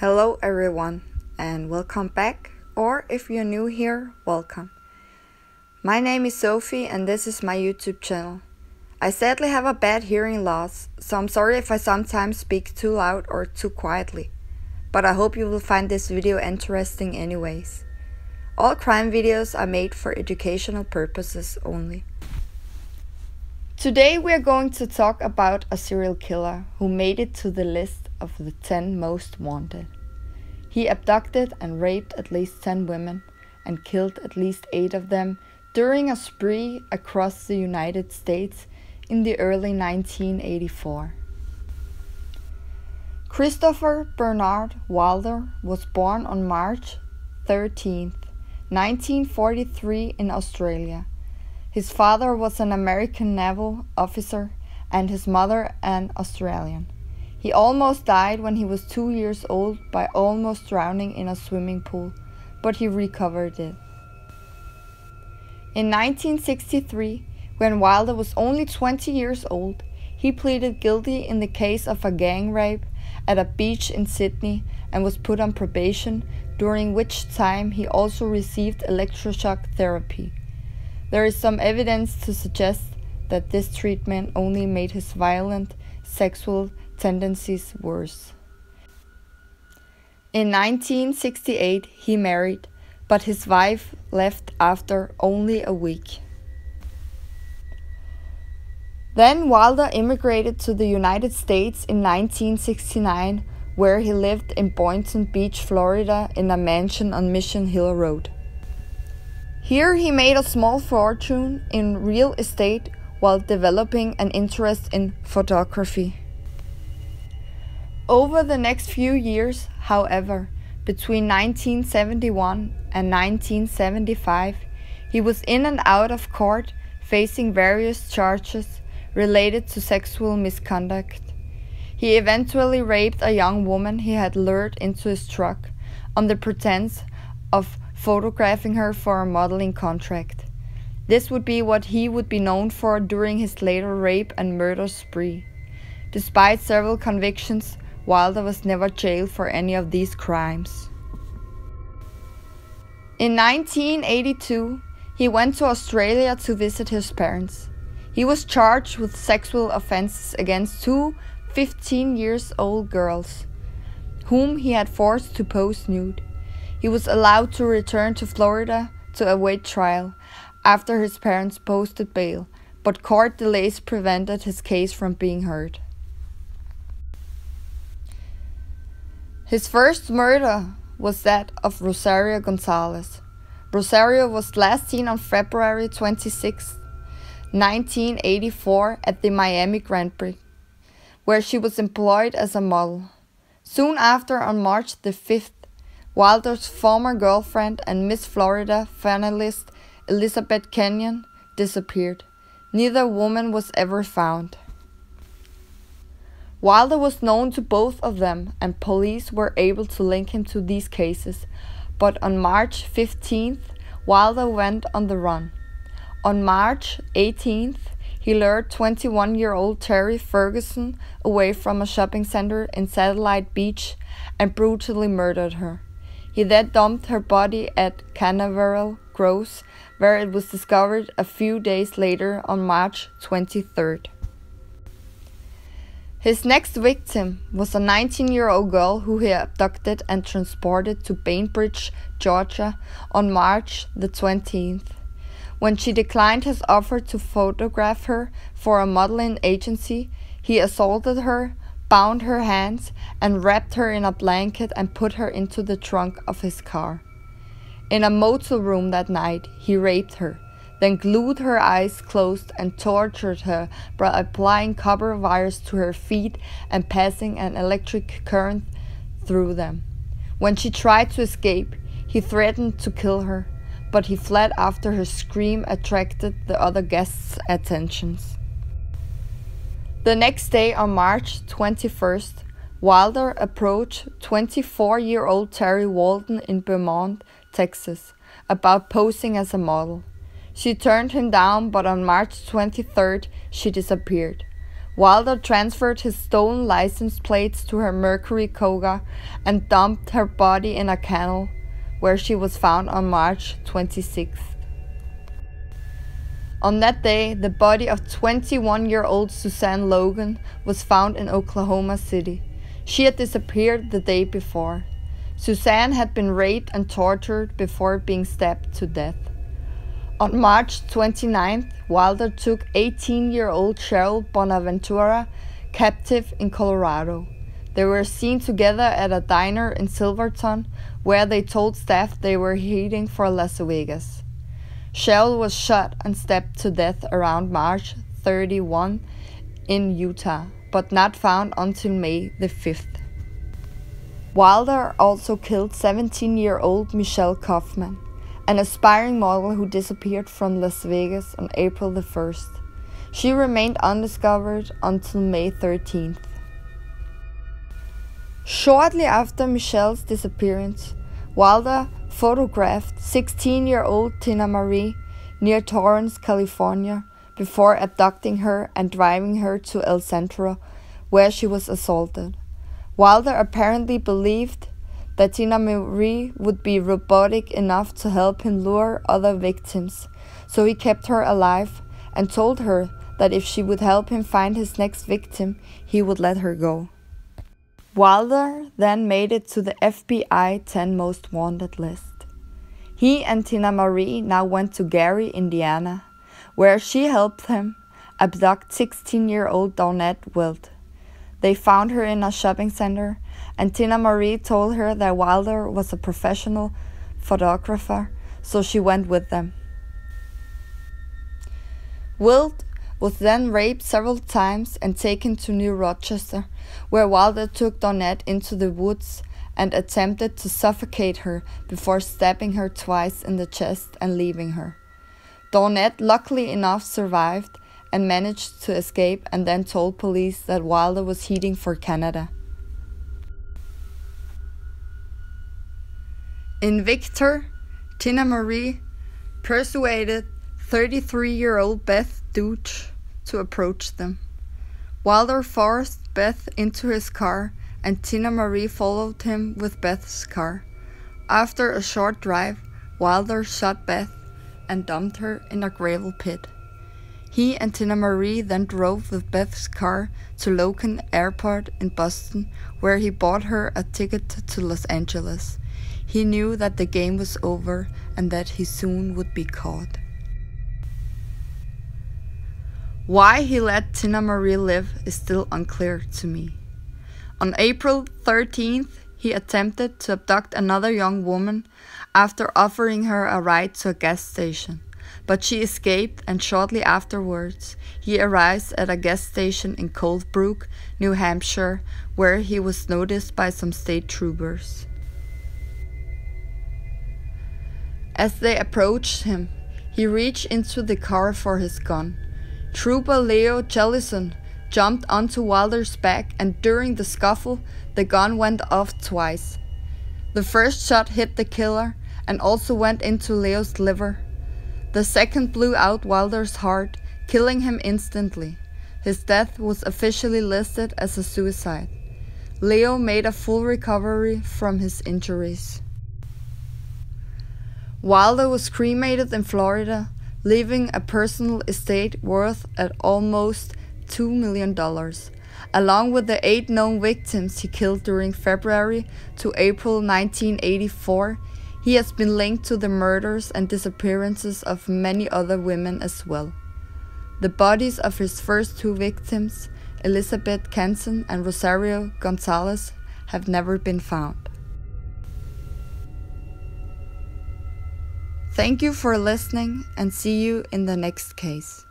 Hello, everyone, and welcome back. Or if you're new here, welcome. My name is Sophie, and this is my YouTube channel. I sadly have a bad hearing loss, so I'm sorry if I sometimes speak too loud or too quietly. But I hope you will find this video interesting, anyways. All crime videos are made for educational purposes only. Today we are going to talk about a serial killer who made it to the list of the 10 most wanted. He abducted and raped at least 10 women and killed at least 8 of them during a spree across the United States in the early 1984. Christopher Bernard Wilder was born on March 13, 1943 in Australia. His father was an American naval officer and his mother an Australian. He almost died when he was two years old by almost drowning in a swimming pool, but he recovered it. In 1963, when Wilder was only 20 years old, he pleaded guilty in the case of a gang rape at a beach in Sydney and was put on probation, during which time he also received electroshock therapy. There is some evidence to suggest that this treatment only made his violent sexual tendencies worse. In 1968, he married, but his wife left after only a week. Then Wilder immigrated to the United States in 1969, where he lived in Boynton Beach, Florida, in a mansion on Mission Hill Road. Here he made a small fortune in real estate while developing an interest in photography. Over the next few years, however, between 1971 and 1975, he was in and out of court facing various charges related to sexual misconduct. He eventually raped a young woman he had lured into his truck on the pretense of photographing her for a modeling contract. This would be what he would be known for during his later rape and murder spree. Despite several convictions, Wilder was never jailed for any of these crimes. In 1982, he went to Australia to visit his parents. He was charged with sexual offenses against two 15 years old girls, whom he had forced to pose nude. He was allowed to return to Florida to await trial after his parents posted bail, but court delays prevented his case from being heard. His first murder was that of Rosario Gonzalez. Rosario was last seen on February 26, 1984, at the Miami Grand Prix, where she was employed as a model. Soon after, on March the 5th, Wilder's former girlfriend and Miss Florida finalist Elizabeth Kenyon disappeared. Neither woman was ever found. Wilder was known to both of them, and police were able to link him to these cases. But on March 15th, Wilder went on the run. On March 18th, he lured 21 year old Terry Ferguson away from a shopping center in Satellite Beach and brutally murdered her. He then dumped her body at Canaveral Groves, where it was discovered a few days later on March 23rd. His next victim was a 19 year old girl who he abducted and transported to Bainbridge, Georgia on March the 20th. When she declined his offer to photograph her for a modeling agency, he assaulted her, bound her hands, and wrapped her in a blanket and put her into the trunk of his car. In a motel room that night, he raped her, then glued her eyes closed and tortured her by applying copper wires to her feet and passing an electric current through them. When she tried to escape, he threatened to kill her, but he fled after her scream attracted the other guests' attentions. The next day, on March 21st, Wilder approached 24 year old Terry Walden in Beaumont, Texas, about posing as a model. She turned him down, but on March 23rd, she disappeared. Wilder transferred his stolen license plates to her Mercury Cougar and dumped her body in a canal where she was found on March 26th. On that day, the body of 21 year old Suzanne Logan was found in Oklahoma City. She had disappeared the day before. Suzanne had been raped and tortured before being stabbed to death. On March 29th, Wilder took 18 year old Sheryl Bonaventura captive in Colorado. They were seen together at a diner in Silverton where they told staff they were heading for Las Vegas. Sheryl was shot and stabbed to death around March 31 in Utah, but not found until May the 5th. Wilder also killed 17 year old Michelle Korfman an aspiring model who disappeared from Las Vegas on April the 1st. She remained undiscovered until May 13th. Shortly after Michelle's disappearance, Wilder photographed 16 year old Tina Marie near Torrance, California, before abducting her and driving her to El Centro, where she was assaulted. Wilder apparently believed that Tina Marie would be robotic enough to help him lure other victims, so he kept her alive and told her that if she would help him find his next victim, he would let her go. Wilder then made it to the FBI 10 Most Wanted list. He and Tina Marie now went to Gary, Indiana, where she helped him abduct 16 year old Dawnette Wilt. They found her in a shopping center and Tina Marie told her that Wilder was a professional photographer, so she went with them. Wilt was then raped several times and taken to New Rochester, where Wilder took Dawnette into the woods and attempted to suffocate her before stabbing her twice in the chest and leaving her. Dawnette, luckily enough, survived and managed to escape and then told police that Wilder was heading for Canada. In Victor, Tina Marie persuaded 33 year old Beth Dodge to approach them. Wilder forced Beth into his car, and Tina Marie followed him with Beth's car. After a short drive, Wilder shot Beth and dumped her in a gravel pit. He and Tina Marie then drove with Beth's car to Logan Airport in Boston, where he bought her a ticket to Los Angeles. He knew that the game was over and that he soon would be caught. Why he let Tina Marie live is still unclear to me. On April 13th, he attempted to abduct another young woman after offering her a ride to a gas station, but she escaped and shortly afterwards he arrives at a gas station in Colebrook, New Hampshire, where he was noticed by some state troopers. As they approached him, he reached into the car for his gun. Trooper Leo Jellison jumped onto Wilder's back, and during the scuffle, the gun went off twice. The first shot hit the killer and also went into Leo's liver. The second blew out Wilder's heart, killing him instantly. His death was officially listed as a suicide. Leo made a full recovery from his injuries. Wilder was cremated in Florida, leaving a personal estate worth at almost $2 million. Along with the eight known victims he killed during February to April 1984, he has been linked to the murders and disappearances of many other women as well. The bodies of his first two victims, Elizabeth Canson and Rosario Gonzalez, have never been found. Thank you for listening and see you in the next case.